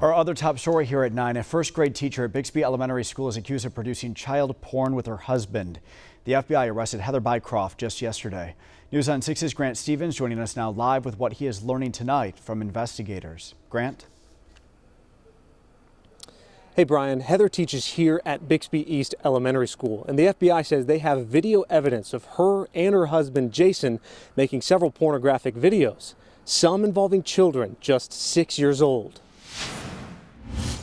Our other top story here at 9, a first grade teacher at Bixby Elementary School is accused of producing child porn with her husband. The FBI arrested Heather Bycroft just yesterday. News on 6's Grant Stevens joining us now live with what he is learning tonight from investigators. Grant? Hey Brian, Heather teaches here at Bixby East Elementary School, and the FBI says they have video evidence of her and her husband Jason making several pornographic videos, some involving children just six years old.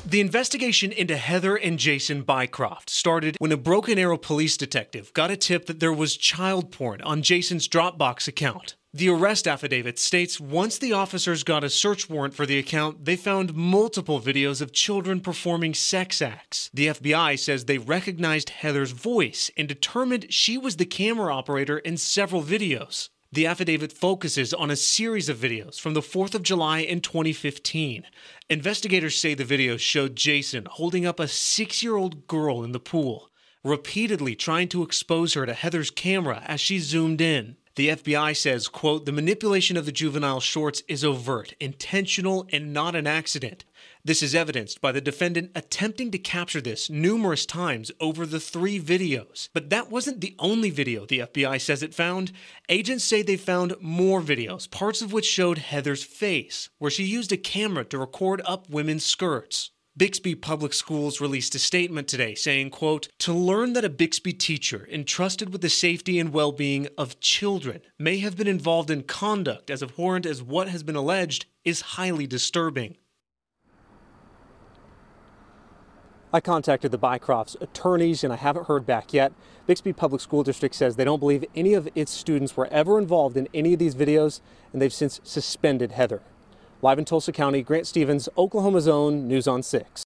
The investigation into Heather and Jason Bycroft started when a Broken Arrow police detective got a tip that there was child porn on Jason's Dropbox account. The arrest affidavit states once the officers got a search warrant for the account, they found multiple videos of children performing sex acts. The FBI says they recognized Heather's voice and determined she was the camera operator in several videos. The affidavit focuses on a series of videos from the 4th of July in 2015. Investigators say the videos showed Jason holding up a six year old girl in the pool, repeatedly trying to expose her to Heather's camera as she zoomed in. The FBI says, quote, the manipulation of the juvenile shorts is overt, intentional, and not an accident. This is evidenced by the defendant attempting to capture this numerous times over the three videos. But that wasn't the only video the FBI says it found. Agents say they found more videos, parts of which showed Heather's face, where she used a camera to record up women's skirts. Bixby Public Schools released a statement today saying, quote, to learn that a Bixby teacher entrusted with the safety and well-being of children may have been involved in conduct as abhorrent as what has been alleged is highly disturbing. I contacted the Bycroft's attorneys and I haven't heard back yet. Bixby Public School District says they don't believe any of its students were ever involved in any of these videos and they've since suspended Heather. Live in Tulsa County, Grant Stevens, Oklahoma's own News on 6.